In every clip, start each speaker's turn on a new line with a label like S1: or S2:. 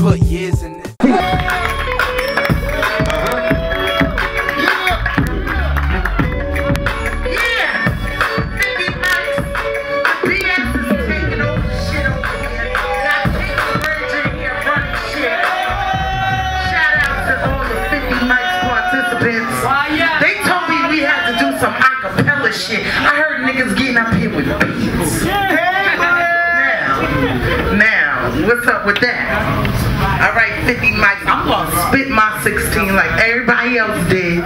S1: Put years in it.
S2: They told me we had to do some acapella shit. I what's up with that? All right, 50 mics. I'm gonna spit my 16 like everybody else did.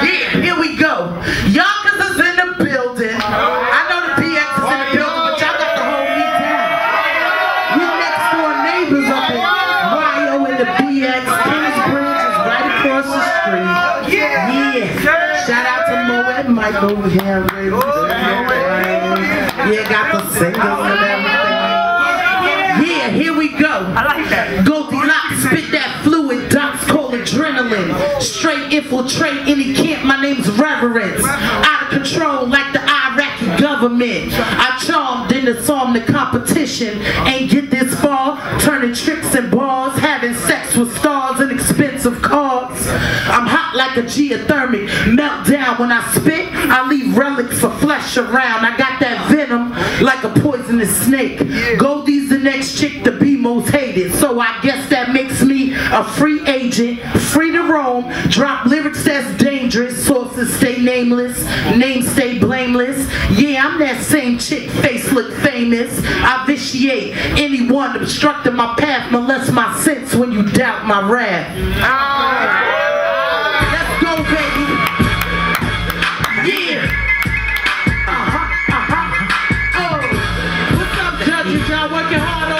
S2: Yeah, here we go. Yonkers is in the building. I know the PX is in the building, but y'all got to hold me down. We next door neighbors up in Rio and the BX. Kingsbridge is right across the street. Yeah. Shout out to Mo and Mike over here. Yeah, got the singles and everything. Yeah, here we go. I like that. Goldie Lox, spit that fluid. Docs call adrenaline. Straight infiltrate any camp. My name's Reverence. Out of control like the Iraqi government. I charmed and disarmed the competition. Ain't get this far. Turning tricks and balls. Having sex with stars and expensive cars. I'm hot like a geothermic. Melt down when I spit. I leave relics of flesh around. I got that like a poisonous snake. Goldie's the next chick to be most hated. So I guess that makes me a free agent, free to roam. Drop lyrics that's dangerous. Sources stay nameless, names stay blameless. Yeah, I'm that same chick, face look famous. I vitiate anyone obstructing my path, molest my sense when you doubt my wrath. Y'all working hard there?